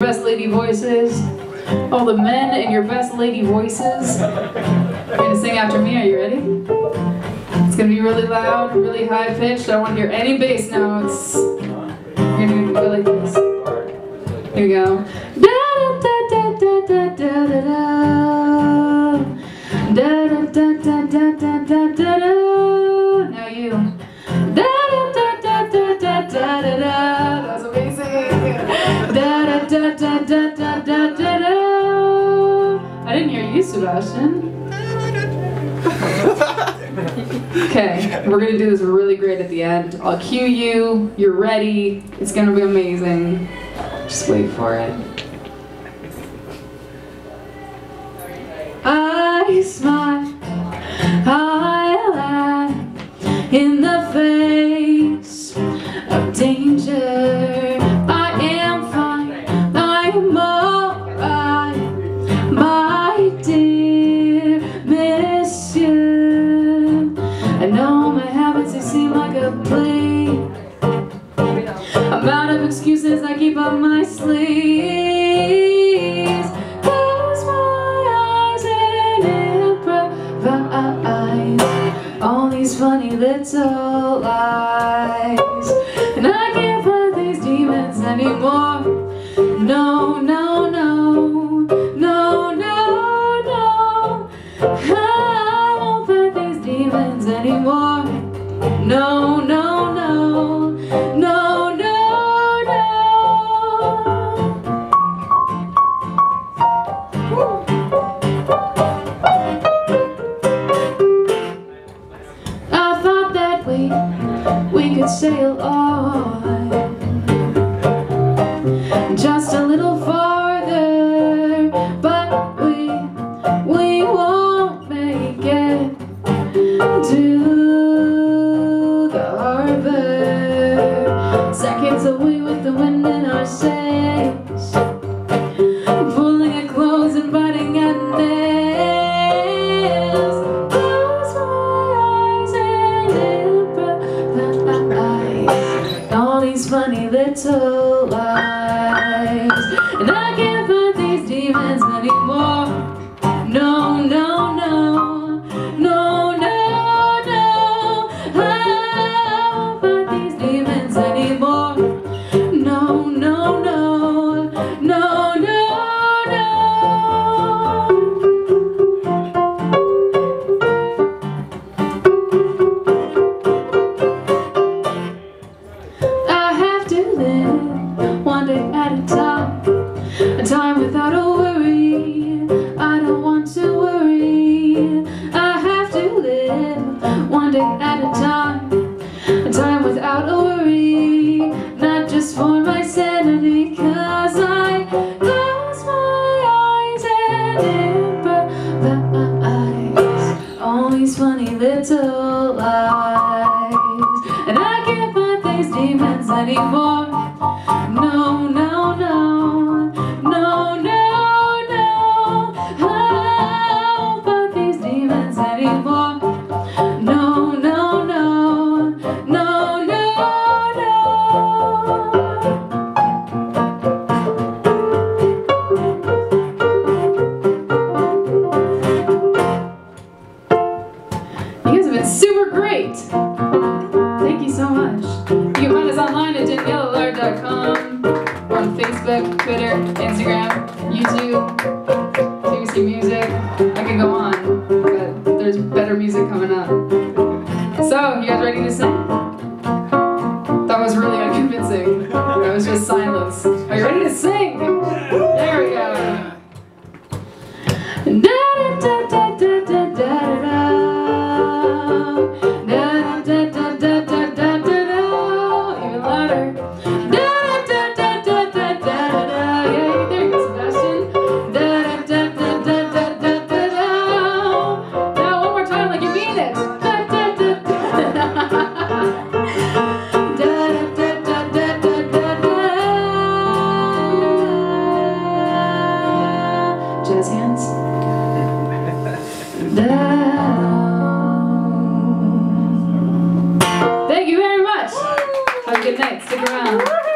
best lady voices. All the men in your best lady voices. You're gonna sing after me. Are you ready? It's gonna be really loud, really high pitched. I don't want to hear any bass notes. You're gonna go like this. Here we go. Da da da da da da da. Da da da da da da da da da. da da da da da da da. I didn't hear you, Sebastien. okay, we're gonna do this really great at the end. I'll cue you. You're ready. It's gonna be amazing. Just wait for it. I smile, I laugh in the face of danger. I'm out of excuses, I keep up my sleeves. Close my eyes and improvise all these funny little lies. And I can't fight these demons anymore. No, no, no, no, no, no. I won't fight these demons anymore. No, could sail on just a little farther, but we we won't make it to the harbor. Seconds away with the wind in our sails, funny little lies, Not just for my sanity, cause I close my eyes and improvise all these funny little lies. And I can't fight these demons anymore. No, no, Been super great. Thank you so much. You can find us online at danielleallard.com or on Facebook, Twitter, Instagram, YouTube, CBC Music. I could go on, but there's better music coming up. So, you guys ready to sing? Have a good night. Stick around.